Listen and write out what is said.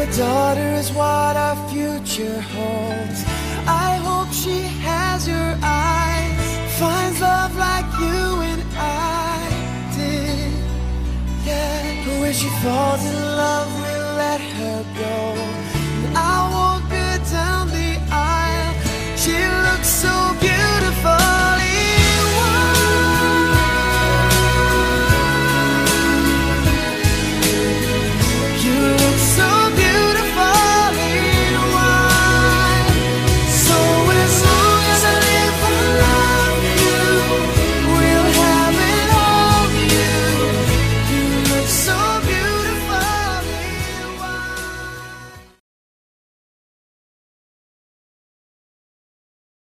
A daughter is what our future holds, I hope she has your eyes, finds love like you and I did. Yeah, but when she falls in love, we'll let her go. And I won't go down the